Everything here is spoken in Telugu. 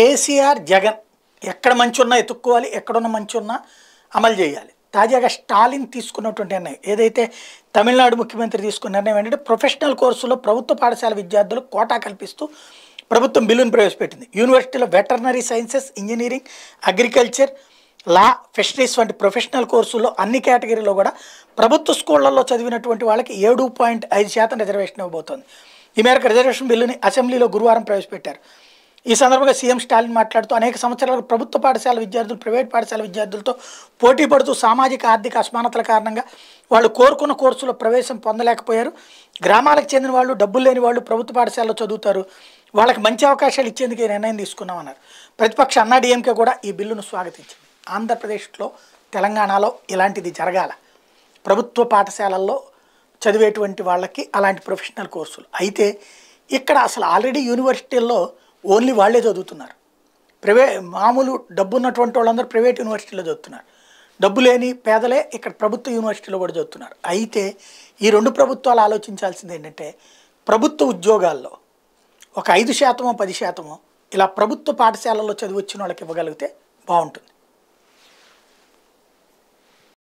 కేసీఆర్ జగన్ ఎక్కడ మంచి ఉన్నా ఎత్తుక్కోవాలి ఎక్కడున్న మంచి ఉన్నా అమలు చేయాలి. తాజాగా స్టాలిన్ తీసుకున్నటువంటి నిర్ణయం. ఏదైతే తమిళనాడు ముఖ్యమంత్రి తీసుకున్న నిర్ణయం ఏంటంటే ప్రొఫెషనల్ కోర్సులో ప్రభుత్వ పాఠశాల విద్యార్థులకు కోటా కల్పిస్తూ ప్రభుత్వం బిల్లును ప్రవేశపెట్టింది. యూనివర్సిటీలో veterinary sciences engineering agriculture law fisheries వంటి ప్రొఫెషనల్ కోర్సుల్లో అన్ని కేటగిరీలో కూడా ప్రభుత్వ స్కూళ్ళలో చదివినటువంటి వాళ్ళకి ఏడు పాయింట్ ఐదు శాతం రిజర్వేషన్ ఇవ్వబోతోంది. ఈ మేరకు రిజర్వేషన్ బిల్లుని అసెంబ్లీలో గురువారం ప్రవేశపెట్టారు. ఈ సందర్భంగా సీఎం స్టాలిన్ మాట్లాడుతూ అనేక సంవత్సరాలకు ప్రభుత్వ పాఠశాల విద్యార్థులు ప్రైవేట్ పాఠశాల విద్యార్థులతో పోటీ పడుతూ సామాజిక ఆర్థిక అసమానతల కారణంగా వాళ్ళు కోరుకున్న కోర్సులో ప్రవేశం పొందలేకపోయారు. గ్రామాలకు చెందిన వాళ్ళు డబ్బులు లేని వాళ్ళు ప్రభుత్వ పాఠశాలలో చదువుతారు. వాళ్ళకి మంచి అవకాశాలు ఇచ్చేందుకే నిర్ణయం తీసుకున్నామన్నారు. ప్రతిపక్ష అన్నాడీఎంకే కూడా ఈ బిల్లును స్వాగతించింది. ఆంధ్రప్రదేశ్లో తెలంగాణలో ఇలాంటిది జరగాల. ప్రభుత్వ పాఠశాలల్లో చదివేటువంటి వాళ్ళకి అలాంటి ప్రొఫెషనల్ కోర్సులు. అయితే ఇక్కడ అసలు ఆల్రెడీ యూనివర్సిటీల్లో ఓన్లీ వాళ్ళే చదువుతున్నారు. ప్రైవే మామూలు డబ్బు ఉన్నటువంటి వాళ్ళందరూ ప్రైవేట్ యూనివర్సిటీలో చదువుతున్నారు. డబ్బు లేని పేదలే ఇక్కడ ప్రభుత్వ యూనివర్సిటీలో కూడా చదువుతున్నారు. అయితే ఈ రెండు ప్రభుత్వాలు ఆలోచించాల్సింది ఏంటంటే ప్రభుత్వ ఉద్యోగాల్లో ఒక ఐదు శాతమో పది శాతమో ఇలా ప్రభుత్వ పాఠశాలల్లో చదివచ్చిన వాళ్ళకి ఇవ్వగలిగితే బాగుంటుంది.